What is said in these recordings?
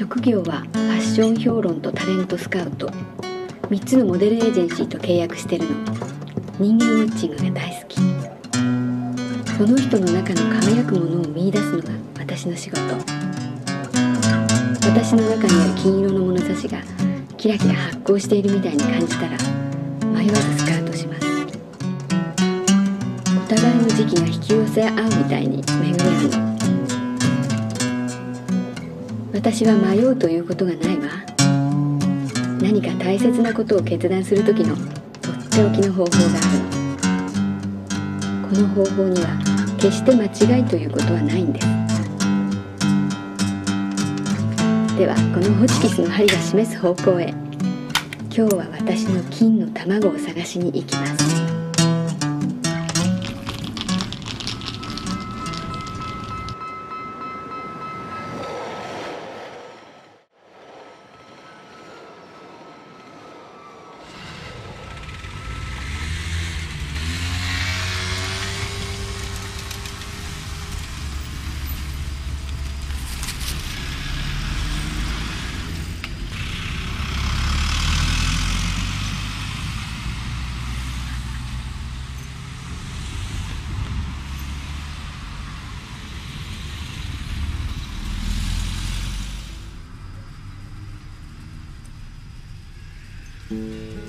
職業はファッション評論とタレントスカウト。3つのモデルエージェンシーと契約してるの。人間ウォッチングが大好き。その人の中の輝くものを見出すのが私の仕事。私の中にある金色の物差しがキラキラ発光しているみたいに感じたら迷わずスカウトします。お互いの時期が引き寄せ合うみたいに巡り合うの。私は迷うということがないわ。何か大切なことを決断する時のとっておきの方法がある。のこの方法には決して間違いということはないんです。ではこのホチキスの針が示す方向へ。今日は私の金の卵を探しに行きます。Mm-hmm.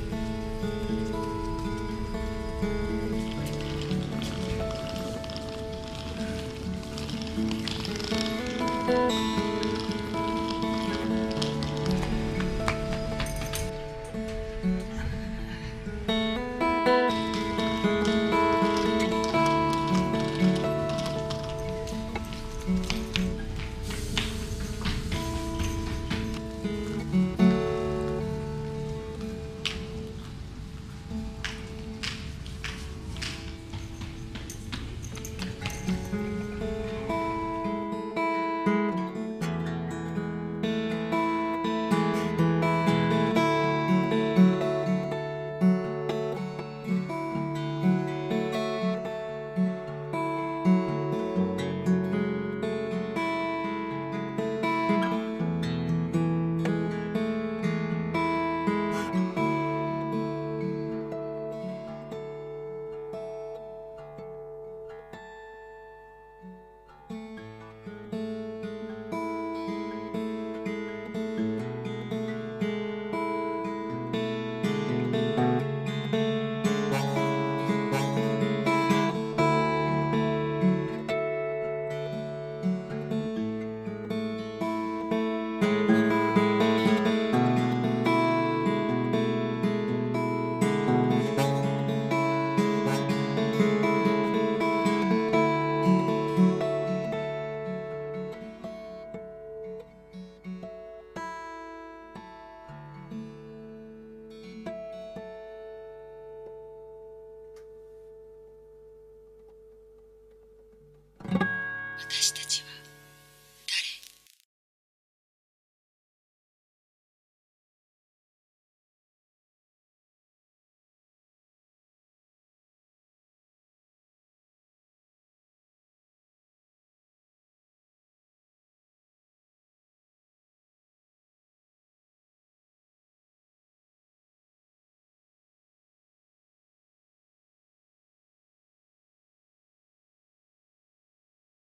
Прости.